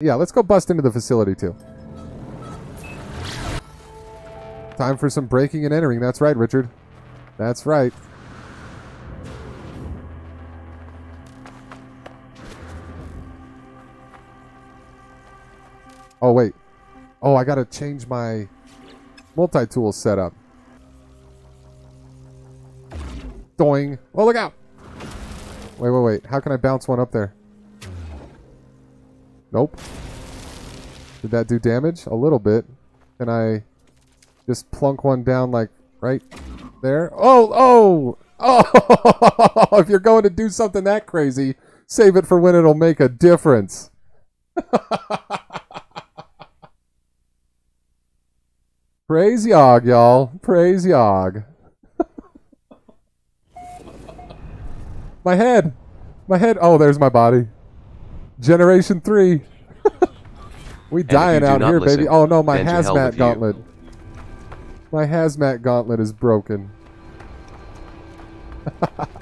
Yeah, let's go bust into the facility too. Time for some breaking and entering. That's right, Richard. That's right. Oh, wait. Oh, I gotta change my multi-tool setup. Doing. Oh, look out! Wait, wait, wait. How can I bounce one up there? Nope. Did that do damage? A little bit. Can I just plunk one down like right there? Oh, oh! Oh! if you're going to do something that crazy, save it for when it'll make a difference. Praise Yogg, y'all. Praise Yogg. my head. My head. Oh, there's my body. Generation 3. we dying out here, listen, baby. Oh, no, my hazmat gauntlet. My hazmat gauntlet is broken.